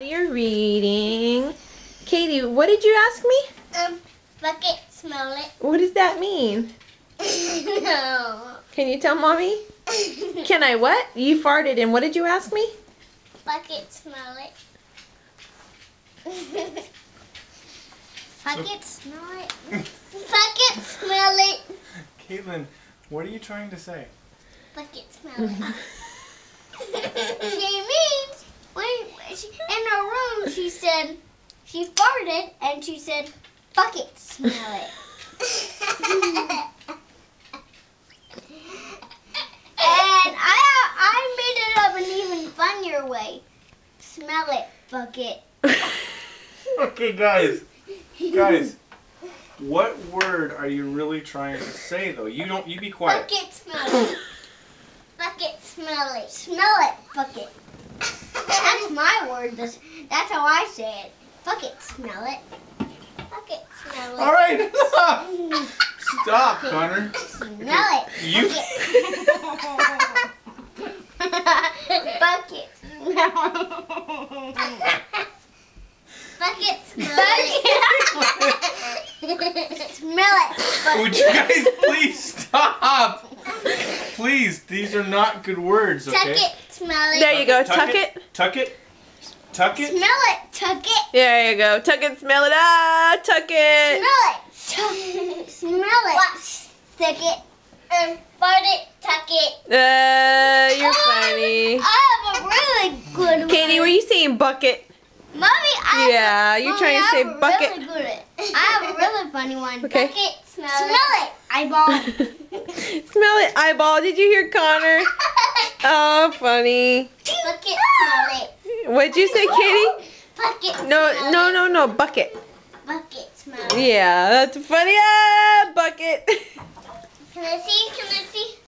You're reading. Katie, what did you ask me? Um, bucket, smell it. What does that mean? no. Can you tell mommy? Can I what? You farted and what did you ask me? Bucket, smell it. Bucket, smell it. Bucket, smell it. Katelyn, what are you trying to say? Bucket, smell it. she means when she, in her room she said she farted and she said bucket smell it. and I I made it up an even funnier way. Smell it, bucket. Okay, guys. Guys, what word are you really trying to say though? You don't you be quiet. Bucket smell it. bucket smell it. Smell it, bucket. That's my word. That's, that's how I say it. Bucket smell it. Bucket smell it. All right. Stop, Connor. Smell it. You Bucket. Bucket smell it. smell it. Would you guys please stop? Please, these are not good words, Tuck okay? it. Smell it. There you go. Tuck it. Tuck it. Tuck it. Smell it. Tuck it. There you go. Tuck it, smell it. Ah, tuck it. Smell it. Tuck- Smell it. Stick it. Um, fart it. Tuck it. Uh, you're Oh, funny. I have a really good one. Katie, were you saying bucket? Mommy, I Yeah, have, you're Mommy, trying to say bucket. Really good, I have a really funny one. Okay. Bucket, smell, it. Eyeball. smell it, eyeball. Did you hear Connor? Oh, funny. Bucket, smell it. What'd you say, Katie? Bucket, No, smell no, no, no, bucket. Bucket, smell. Yeah, that's funny. Ah, bucket. Can I see? Can